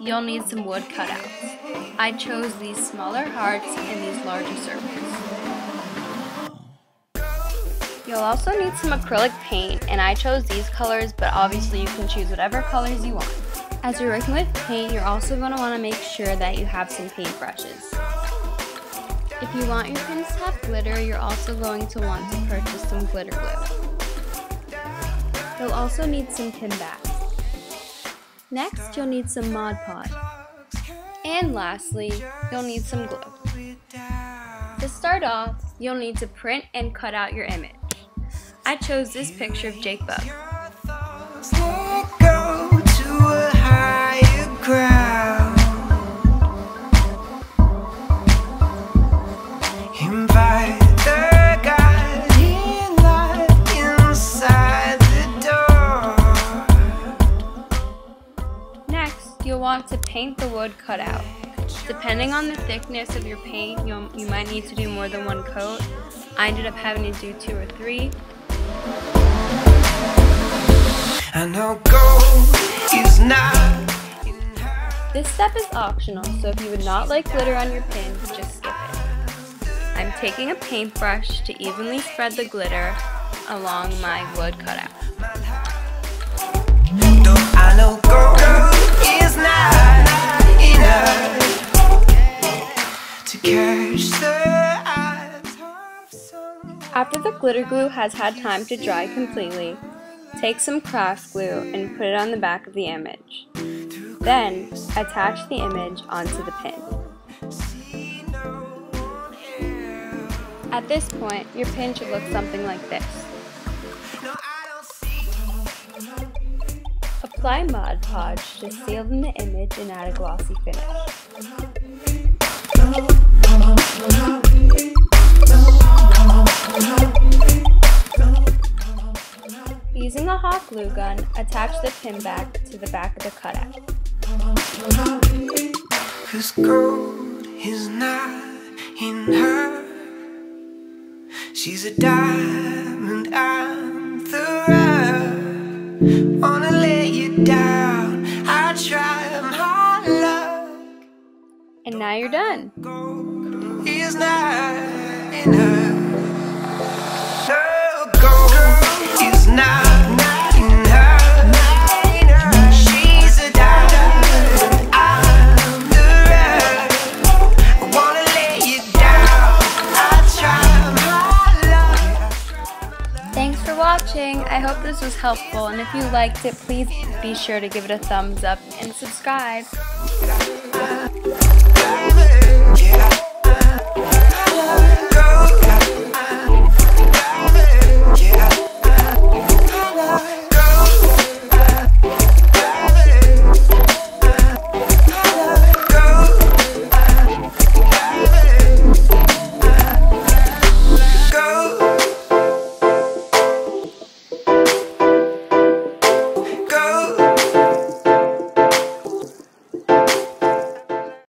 you'll need some wood cutouts. I chose these smaller hearts and these larger circles. You'll also need some acrylic paint, and I chose these colors, but obviously you can choose whatever colors you want. As you're working with paint, you're also going to want to make sure that you have some paint brushes. If you want your pins to have glitter, you're also going to want to purchase some glitter glue. You'll also need some pin backs. Next, you'll need some Mod Podge. And lastly, you'll need some glue. To start off, you'll need to print and cut out your image. I chose this picture of Jake Bugg. You'll want to paint the wood cutout. Depending on the thickness of your paint, you you might need to do more than one coat. I ended up having to do two or three. I know gold is not this step is optional, so if you would not like glitter on your pin, just skip it. I'm taking a paintbrush to evenly spread the glitter along my wood cutout. After the glitter glue has had time to dry completely, take some craft glue and put it on the back of the image. Then, attach the image onto the pin. At this point, your pin should look something like this. Apply Mod Podge to seal in the image and add a glossy finish. Using a hot glue gun, attach the pin back to the back of the cutout. Is not in her. She's a diamond, I'm the Wanna lay you down, And now you're done. Gold is not in her watching. I hope this was helpful, and if you liked it, please be sure to give it a thumbs up and subscribe.